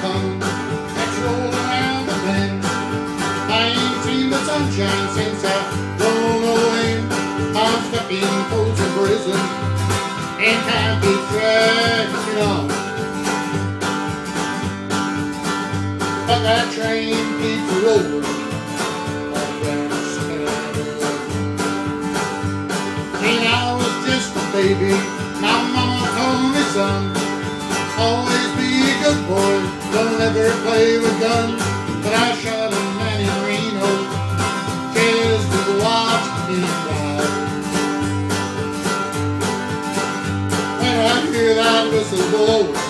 let's roll around the bend. I ain't seen the sunshine since I've away. I'm stuck in Folsom Prison and can't be tracking on. But that train keeps rolling. And I was just a baby, my mama told me son, always good boy, don't ever play with guns. But I shot a man in Reno just to watch him die. When I hear that whistle blow,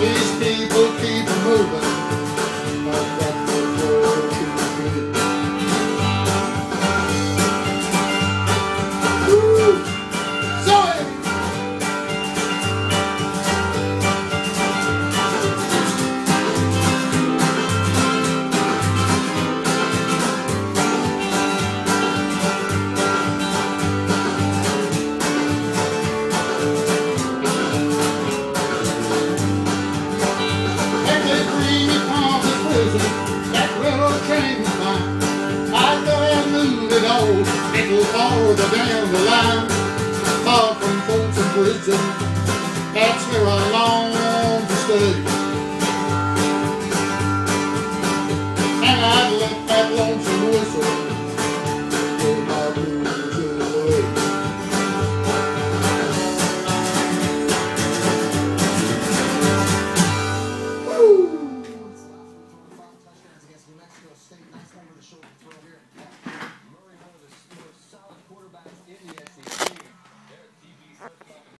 these people keep moving. Move it all, little farther down the line. Far from folks in prison, that's where I long to stay.